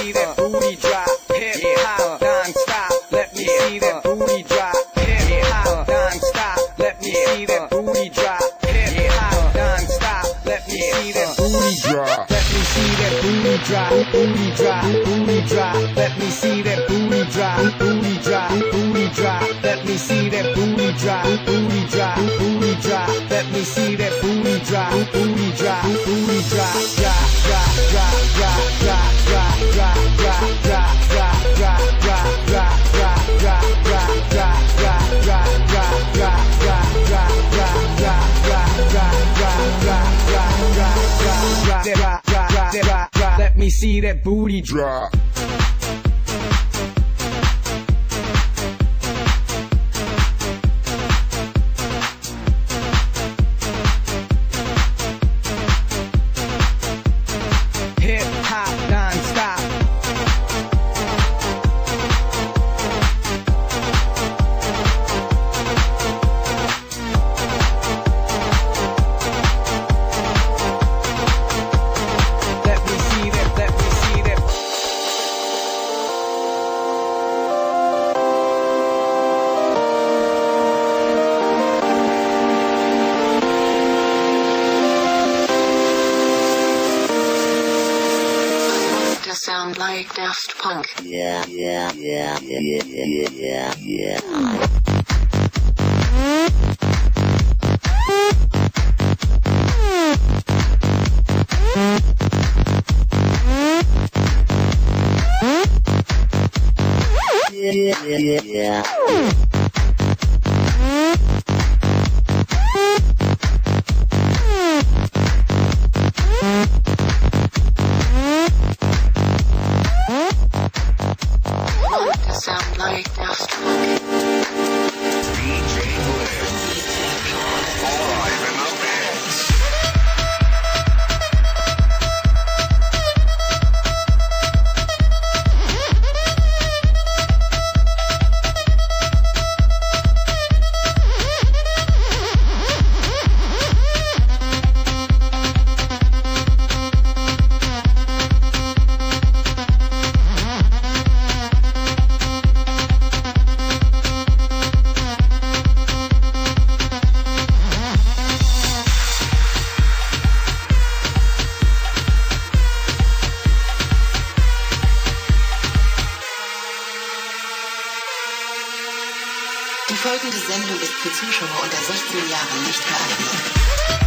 Let me see that booty drop. Hip hop, non-stop. Let me see that booty drop. Hip hop, non-stop. Let me see that booty drop. Booty drop, booty drop. Let me see that booty drop. Booty drop, booty drop. Let me see that booty drop. Booty drop, booty drop. Let me see that booty drop. Booty drop, booty drop. see that booty drop. like Daft Punk. Yeah, yeah, yeah, yeah, yeah, yeah, yeah. Yeah, yeah, yeah, yeah. Die folgende Sendung ist für Zuschauer unter 16 Jahren nicht geeignet.